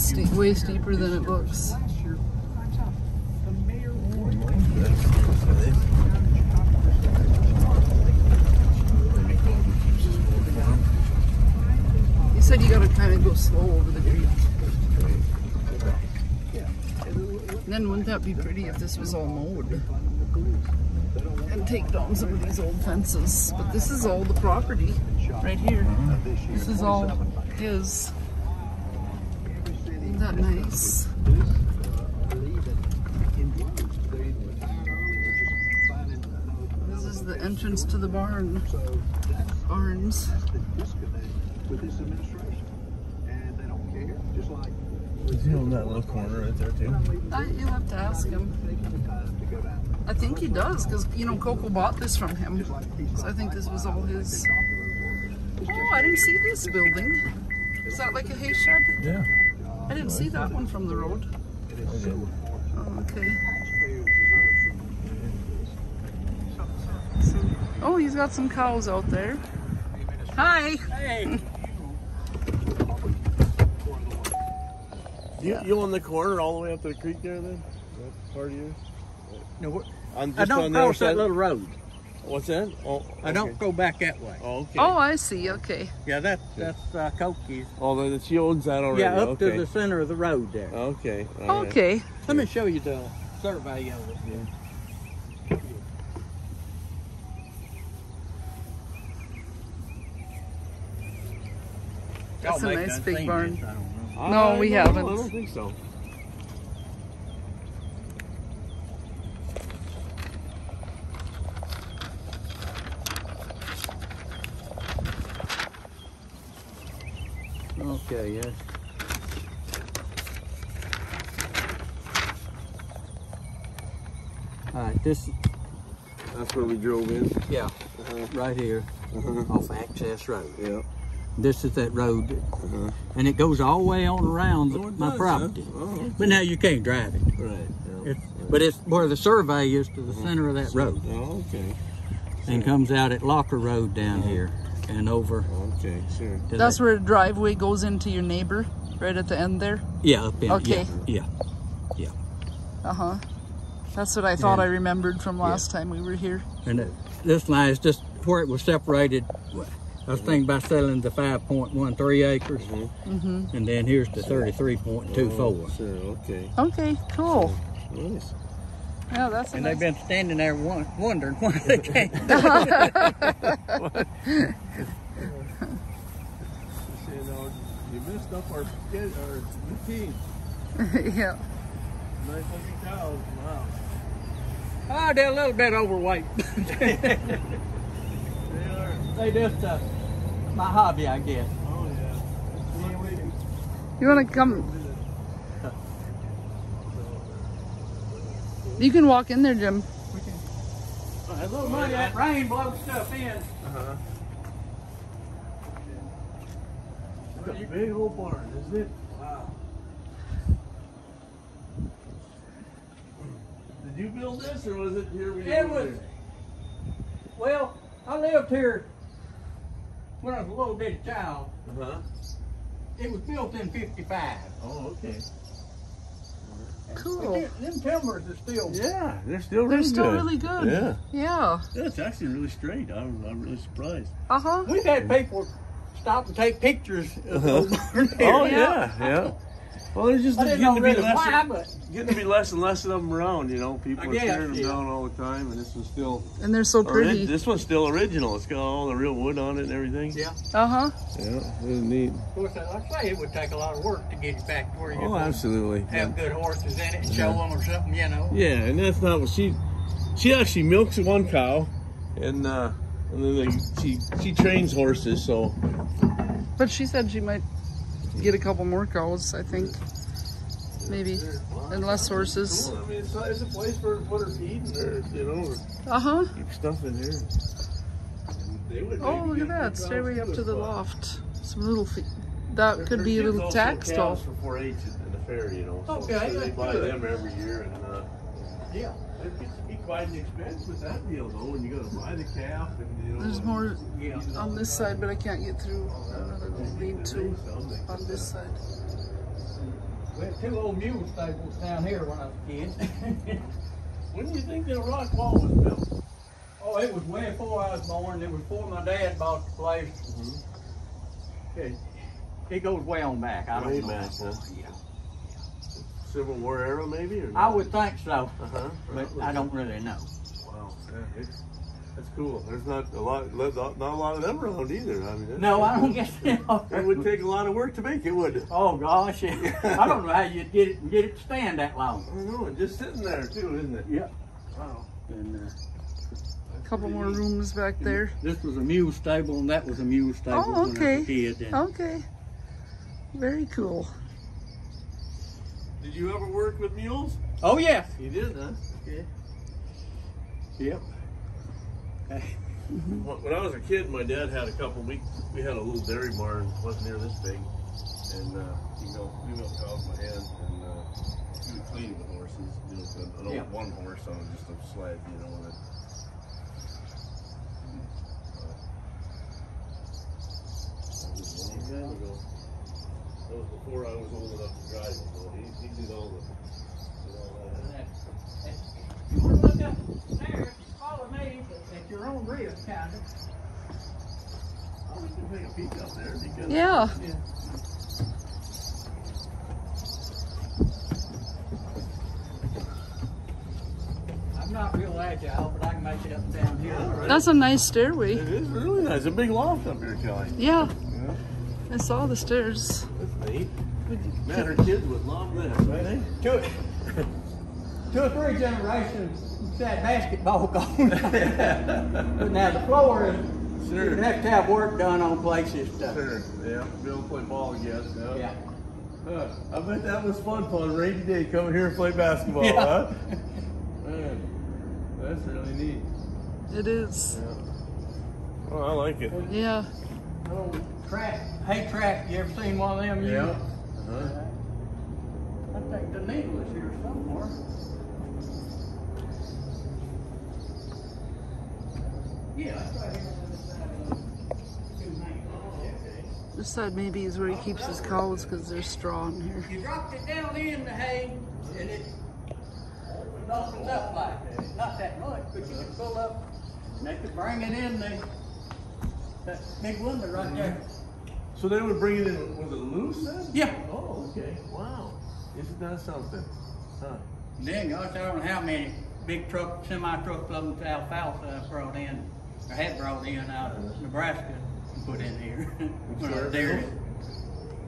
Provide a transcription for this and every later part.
It's way steeper than it looks. You said you gotta kind of go slow over the. And then wouldn't that be pretty if this was all mowed? And take down some of these old fences. But this is all the property right here. This is all his. Isn't that nice? This is the entrance to the barn. Barns. with this administration. And they don't care, just like Is he on that little corner right there too? Uh, you'll have to ask him. I think he does, because, you know, Coco bought this from him. So I think this was all his. Oh, I didn't see this building. Is that like a hay shed? Yeah. I didn't see that one from the road. Oh, okay. So- oh, he's got some cows out there. Hi. Hey, You, you on the corner all the way up to the creek there then? That part of yours? no, what- On, I just on don't the other cross that side? little road. What's that? Oh, I don't go back that way. Oh, okay. Oh, I see. Okay. Yeah, that, that's uh, Cokies. Oh, then she owns that already. Yeah, up okay. to the center of the road there. Okay. all right. Okay. Let me show you the survey of it. That's a nice done big barn. this, I don't know. I No, we haven't. I don't think so. Okay, yes. All right, this, That's where we drove in. yeah, right here Uh-huh. off Access Road. Yeah. This is that road, Uh-huh. and it goes all the way on around it my does, property. huh? Oh, But now you can't drive it. right. Yeah. It's, but it's where the survey is to the center of that road, Oh, okay. and comes out at Locker Road down here, and over. Okay, sure. to That's that- where the driveway goes into your neighbor, right at the end there. Yeah, up in. Okay. Yeah, yeah. Uh huh. That's what I thought I remembered from last time we were here. And it, this line is just where it was separated. I was thinking about selling the 5.13 acres, Mm-hmm. and then here's the 33.24. Oh, sure. Okay. Okay, cool. Nice. Yeah, that's And nice. they've been standing there won- wondering why they can't. You know, you messed up our our team. yeah. Nice looking cows. Wow. oh, they're a little bit overweight. They are. they just uh, my hobby, I guess. Oh yeah. Yeah, You want to come? You can walk in there, Jim. We can. A little money, that rain blows stuff in. Uh-huh. It's a big old barn, isn't it? Wow. Did you build this or was it here when It was, here? well, I lived here when I was a little bitty child. Uh-huh. It was built in 55. Oh, okay. But Cool. them, them timbers are still. Yeah, they're still really They're really still good. really good. Yeah. Yeah. Yeah, it's actually really straight. I'm, I'm really surprised. Uh huh. We've had people stop and take pictures Uh-huh. the here. Oh, Yeah. yeah, yeah. Well, there's just I getting to be really less why, but getting to be less and less of them around. You know, people I are guess, tearing them yeah. down all the time, and this one's still And they're so ori- pretty. This one's still original. It's got all the real wood on it and everything. yeah. Uh huh. Yeah, really neat. Of course, like I say, it would take a lot of work to get it back to where you Oh, could absolutely. have good horses in it and show them or something, you know. Yeah, and that's not what she. She actually milks one cow, and uh, and then they, she she trains horses. So But she said she might get a couple more cows. I think maybe and less horses. I mean, it's, it's a place for her to put her feed and her, you know, Uh huh. keep stuff in here. They would Oh, look at that! cows Stairway up to the but- loft. Some little feet. That There- could be a little tax stall. for 4-H in the fair, you know. So, Okay, so they buy them every year, and uh, Yeah. it gets to be quite an expense with that deal, though. When you got to buy the calf, and you know. There's more Yeah. on this side, but I can't get through. I don't know if it'll lead to on this side. We had two old mule stables down here when I was a kid. When do you think the rock wall was built? oh, it was way before I was born. It was before my dad bought the place. Mm-hmm. It, it goes way on back. I don't Way know. back, huh? Yeah. Civil War era, maybe, or I would think so, Uh-huh. but I don't really know. Wow, yeah, it's, that's cool. There's not a lot, not not a lot of them around either. I mean, No, I don't pretty guess. cool. It would take a lot of work to make it, would it? Oh gosh, I don't know how you get it get it to stand that long. I don't know, and just sitting there too, isn't it? Yeah. Wow. And uh, Couple more rooms back there. this was a mule stable, and that was a mule stable Oh, when I was okay. a kid. And Okay. Very cool. Did you ever work with mules? Oh yes. You did, huh? Okay. Yep. When when I was a kid, my dad had a couple. We we had a little dairy barn, wasn't near this big, and uh, you know we milked cows by hand, and uh, he would clean the horses. You know, so an old Yeah. one horse on just a sled, you know. And it, that was a long time ago. That was before I was old enough to drive. So he, he did all the. Did all that. You want to look up there, follow me, at your own risk, kind of. Oh, we can take a peek up there because. Yeah. I'm not real agile, but I can make it up and down here. That's a nice stairway. It is really nice. A big loft up here, Kelly. Yeah. Yeah. I saw the stairs. That's neat. Man, her kids would love this, right? eh? Two, two or three generations that basketball going. but now the floor is, Sure. you have to have work done on places to. Sure. Yeah. Be able to play ball again. Yeah. Yeah. Huh. I bet that was fun on a rainy day coming here and play basketball, Yeah. huh? Man, that's really neat. It is. Yeah. Oh, I like it. Yeah. Little track, hay track. You ever seen one of them? Yeah. Uh-huh. I think the needle is here somewhere. Yeah, that's right here on this side of the two main. This side maybe is where he keeps his cows because they're strong here. You dropped it down in the hay and it opens up like that. Not that much, but you can pull up and they could bring it in the, that big window right there. So they would bring it in, was it loose then? Yeah. Oh, okay. Wow. Isn't that something? Huh. Then, gosh, I don't know how many big truck, semi-truck loads of alfalfa I brought in, or had brought in out of uh-huh. Nebraska and put in here. when I was there.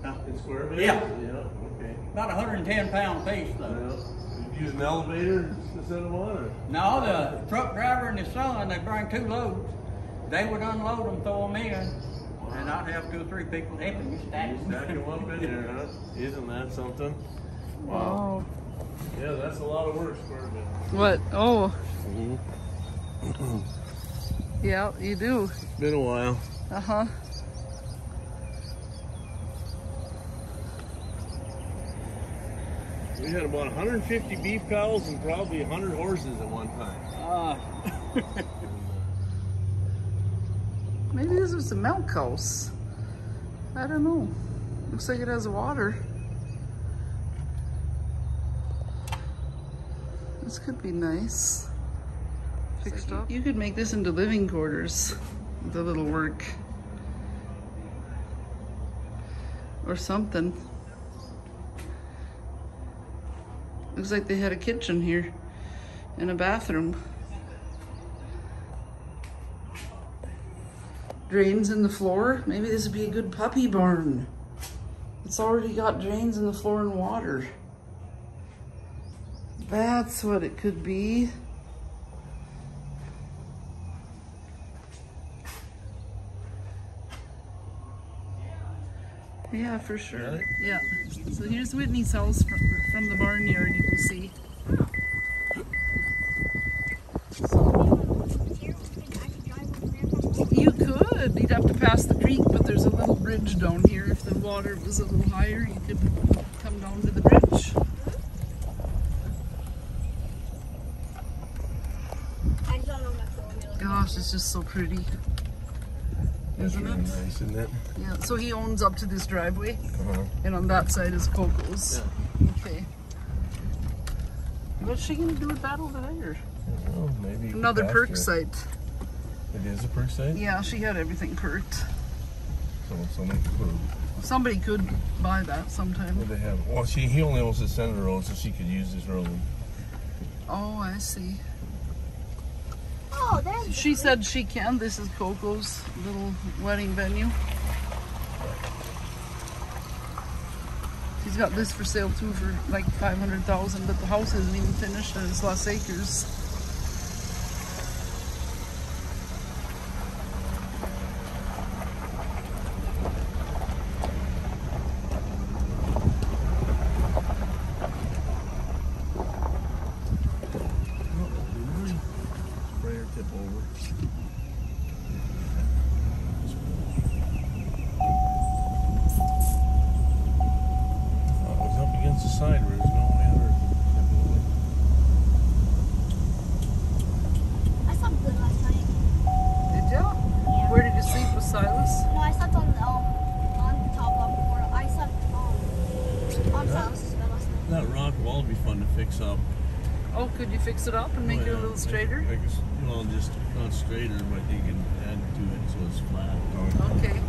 Huh? In square meters? Yeah. Yeah, okay. About hundred and ten pound piece though. Yeah. Use an elevator to send them on, or? No, the truck driver and his son, they bring two loads. They would unload them, throw them in, and I'd have two or three people helping me stack them. Stack them up in there, huh? Isn't that something? Wow. Yeah, that's a lot of work, square meter. What? Oh. Yeah, you do. It's Been a while. Uh huh. We had about 150 beef cows and probably 100 horses at one time. Uh, Maybe this was the milk house. I don't know. Looks like it has water. This could be nice. Fixed up. You could make this into living quarters with a little work. Or something. Looks like they had a kitchen here and a bathroom. Drains in the floor. Maybe this would be a good puppy barn. It's already got drains in the floor and water. That's what it could be. Yeah, for sure. Yeah. So here's Whitney's house from, from the barnyard, you can see. You could. You'd have to pass the creek, but there's a little bridge down here. If the water was a little higher, you could come down to the bridge. Gosh, it's just so pretty. Isn't it? Nice, isn't it? Yeah, so he owns up to this driveway, Uh-huh. and on that side is Coco's. Yeah. Okay. What's she gonna do with that over there? Oh, maybe Another perk site. It is a perk site. Yeah, she had everything perked. So someone could. Somebody could buy that sometime. What they have? Well, she he only owns the center road, so she could use this road. Oh, I see. Oh, there's She said she can. This is Coco's little wedding venue. She's got this for sale too for like 500,000, but the house isn't even finished and it's Los Acres. Sprayer tip over. Oh, it was up against the side where there's no way other tip over. I slept good last night. Did ya? Yeah. Where did you sleep with Silas? No, I slept on um on the top of the floor. I slept um on Silas's bed last night. That rock wall would be fun to fix up. Oh, could you fix it up and make Oh, it a yeah. little straighter? I guess, well, just not straighter, but you can add to it so it's flat. Okay.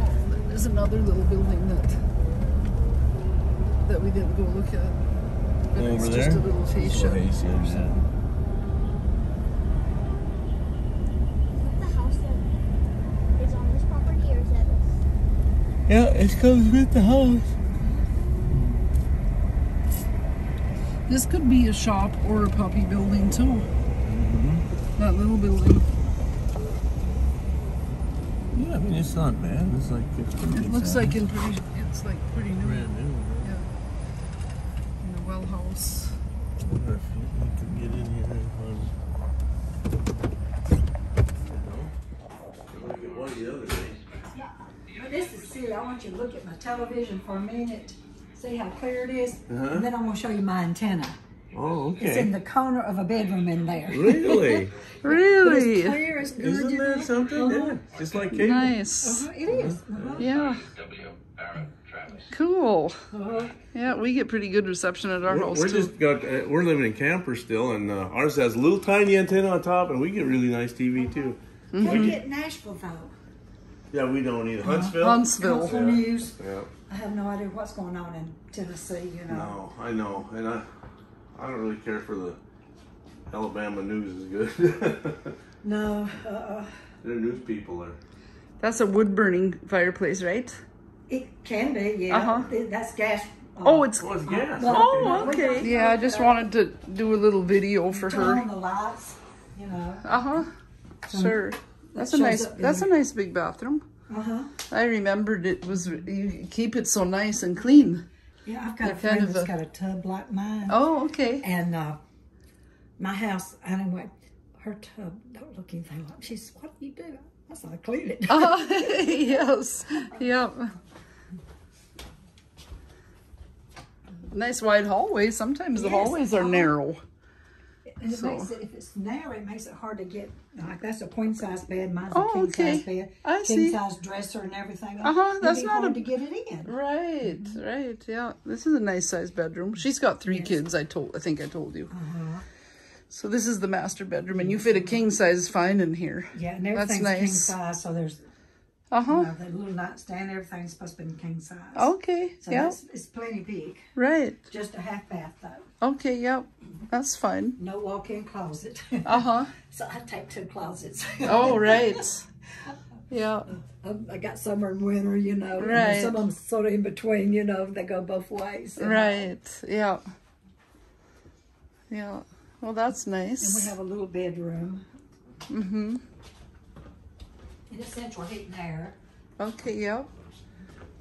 Oh, there's another little building that that we didn't go look at. But Over it's there? just a little fascia. That's what Hayes The house that is on this property or is that this? Yeah, it comes with the house. This could be a shop or a puppy building too. Mm-hmm. That little building. Yeah, I mean, it's not bad. It's like 15 It looks like in pretty. It's like pretty new. brand new. Yeah. In a well house. I wonder if you, you could get in here and find. One of the other days. But this is silly. I want you to look at my television for a minute, see how clear it is, Uh-huh. and then I'm going to show you my antenna. Oh, okay. It's in the corner of a bedroom in there. Really? Really? It's clear as good. Isn't you know? that something? Uh-huh. Yeah, just like cable. Nice. Uh-huh, It is. Uh-huh. Yeah. Cool. Yeah, we get pretty good reception at our We're, house we're too. just got uh, we're living in camper still, and uh, ours has a little tiny antenna on top, and we get really nice TV too. We get Nashville, though. Yeah, we don't either. Huntsville. Huntsville. Council News. Yeah. I have no idea what's going on in Tennessee, you know. No, I know, and I I don't really care for the Alabama news is good. No, uh, Their news people are. That's a wood burning fireplace, right? it can be, yeah. Uh-huh. That's gas. uh, Oh, it's. Oh, it's gas. Oh, okay. Yeah, I just wanted to do a little video for her. turn on her. the lights, you know. Uh huh. Sure. That's a nice. That's a nice big bathroom. Uh-huh. I remembered it was. You keep it so nice and clean. Yeah, I've got a They're kind friend of that's a- got a tub like mine. Oh, okay. And uh, my house, I don't anyway, her tub don't look anything like. She says, "What do you do?" I said, "I clean it." Uh, yes. Yep. Nice wide hallway. Sometimes the hallways are uh-huh. narrow. And it So- makes it, if it's narrow, it makes it hard to get. Like that's a queen size bed. Mine's Oh, a king okay. size bed. I king see. size dresser and everything. Uh-huh, It'd that's not hard a- to get it in. Right, right, yeah. This is a nice sized bedroom. She's got three Yes. kids. I told, I think I told you. Uh-huh. So this is the master bedroom, and you fit a king size fine in here. Yeah, and That's everything's king nice. size. So there's Uh you huh. know, the little nightstand. Everything's supposed to be king size. Okay. So yeah. that's it's plenty big. Right. Just a half bath though. Okay. Yep. That's fine. No walk-in closet. Uh huh. so I take two closets. Oh right. Yeah. Um, I got summer and winter, you know. Right. Some of them sort of in between, you know. They go both ways. know. Right. Yeah. Yeah. Well, that's nice. And we have a little bedroom. Mm-hmm. And central heat and air. Okay. Yep.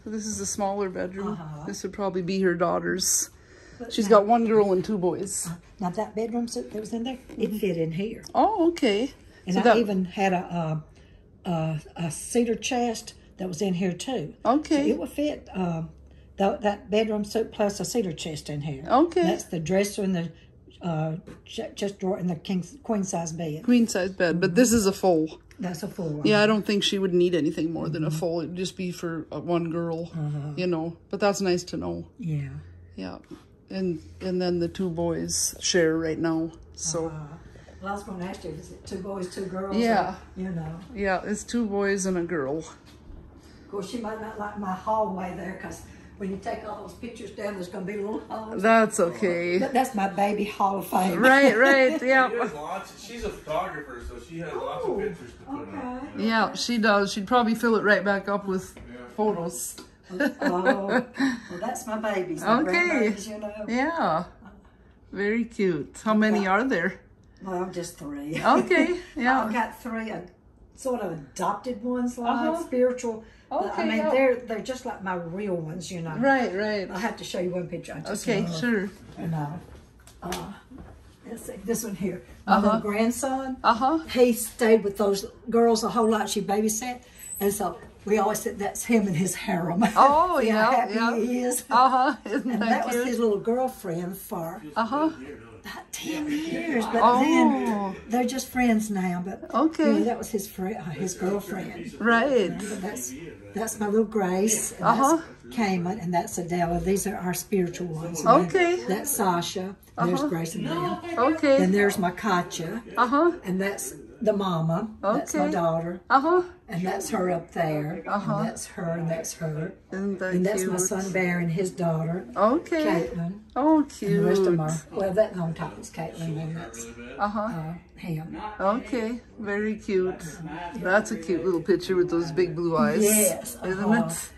So this is a smaller bedroom. Uh-huh. This would probably be her daughter's. But She's now- got one girl and two boys. Now that bedroom suit that was in there, it fit in here. Oh, okay. And So I that- even had a, uh, uh, a cedar chest that was in here too. Okay. So it would fit um, th- that bedroom suit plus a cedar chest in here. Okay. That's the dresser and the uh, chest drawer and the king queen size bed. Queen size bed, but this is a full. That's a full one. Yeah, I don't think she would need anything more than a mm-hmm. full. It'd just be for uh, one girl, uh-huh. you know. But that's nice to know. Yeah. Yeah, and and then the two boys share right now. So uh-huh. Well, I was going to ask you, is it two boys, two girls? Yeah. Or, you know. yeah, it's two boys and a girl. Of course, she might not like my hallway there because when you take all those pictures down, there's going to be a little holes. That's okay. But that's my baby hall of fame. Right, right. She Yeah, has lots. She's a photographer, so she has lots of pictures to put up. Okay. yeah. She does. She'd probably fill it right back up with photos. oh, well, that's my babies. My Okay. grandbabies, you know. Yeah, very cute. How many are there? Well, just three. Okay, Yeah. I've got three uh, sort of adopted ones, like Uh-huh. spiritual. But, I mean, yeah. they're they're just like my real ones, you know. Right, right. I'll have to show you one picture. I just Okay, love, sure. You know. Uh, let's see, this one here. My Uh-huh. grandson, Uh huh. he stayed with those girls a whole lot. She babysat. And so we always said that's him and his harem. Oh, yeah, yeah. he is. Uh huh. Isn't And that that was his little girlfriend for Uh huh. 10 years. But Oh. then they're just friends now. But Okay. yeah, that was his friend, uh, his girlfriend. Right. That's that's my little Grace. And Uh-huh. That's Cayman, and that's Adela. These are our spiritual ones. And Okay. then That's Sasha. And There's Grace and. Then Okay. there's my Katya, Uh huh. and that's the mama. That's my daughter, Uh huh. and that's her up there. Uh-huh. And that's her, and that's her. Isn't that And that's cute? my son Bear and his daughter, Okay. Caitlin. Oh, And the rest of cute. them are, well, that on top is Caitlin, and that's Uh huh. uh, him. Okay. Very cute. That's a cute little picture with those big blue eyes. Yes, Isn't uh-huh. it?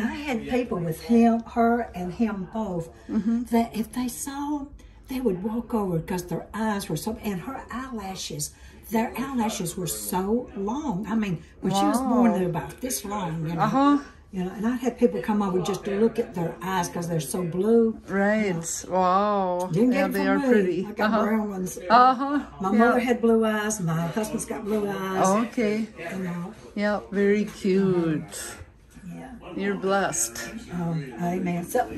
I had people with him, her, and him both Mm-hmm. that if they saw him, they would walk over because their eyes were so, and her eyelashes, their eyelashes were so long. I mean, when she was born, they were about this long, you know. Uh huh. You know, and I had people come over just to look at their eyes because they're so blue. Right. Wow. Didn't Yeah, they are me. pretty. I got Uh huh. brown ones. Uh huh. My mother had blue eyes. My husband's got blue eyes. Okay. You know, Yeah. Very cute. yeah. You're blessed. Um, amen. So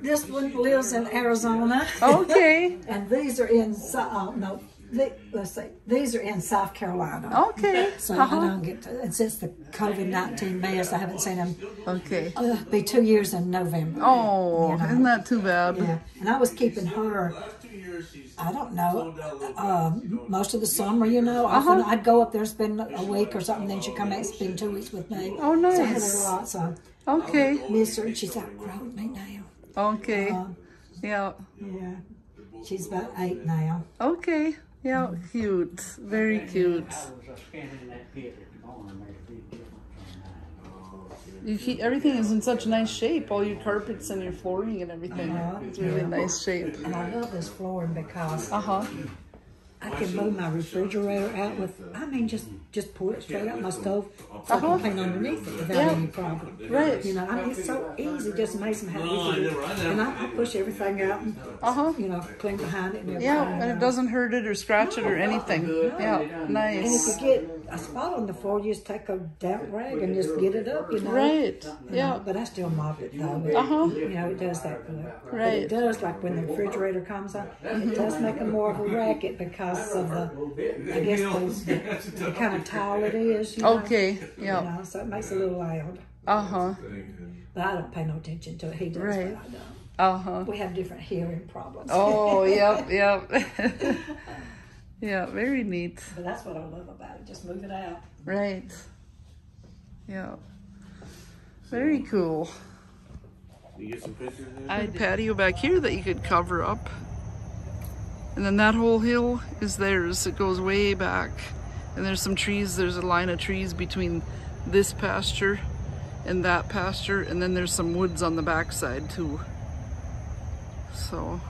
this one lives in Arizona. Okay. And these are in, uh, no, the, let's see, these are in South Carolina. Okay. So Uh-huh. I don't get to, and since the COVID 19 mess, I haven't seen them. Okay. Uh, be two years in November. Oh, You know. isn't that too bad? Yeah. And I was keeping her, Two years she's I don't know, um, most of the summer, you know. Often Uh-huh. I'd go up there, spend a week or something, then she'd come back and spend two weeks with me. Oh, nice. So I had her lots of Okay. miss her, and she's outgrown me now. Okay. Um, Yeah. yeah. She's about eight now. Okay. Yeah. Cute. Very cute. I was uh, scanning that pit at the barn, there's a big difference on that. You keep everything is in such nice shape. All your carpets and your flooring and everything. Uh-huh. It's really nice shape. And I love this flooring because Uh huh. I can move my refrigerator out with, I mean, just just pull it straight out my stove so I Uh-huh. can clean underneath it without Yeah. any problem. Right. You know, I mean, it's so easy, just amazing how No, easy I it never- I is. never- And I, I push everything out and, Uh huh. you know, clean behind it and everything. Yeah, and it doesn't hurt it or scratch it or anything. Yeah. nice. And if you get a spot on the floor, you just take a damp rag and just get it up, you know. Right. You know, Yeah. But I still mop it though. But, Uh-huh. You know, it does that good. But Right. it does, like when the refrigerator comes on, it does make a more of a racket because of the, I guess, the, the kind of tall it is, you know. Okay. You Yeah. know, so it makes it a little loud. Uh huh. But I don't pay no attention to it. He does, Right. but I don't. Uh huh. We have different hearing problems. Oh, yep, yep. yeah, very neat. But that's what I love about it. Just move it out. Right. Yeah. Very cool. You get some pictures in? I had patio back here that you could cover up. And then that whole hill is theirs. It goes way back. And there's some trees. There's a line of trees between this pasture and that pasture. And then there's some woods on the backside too. So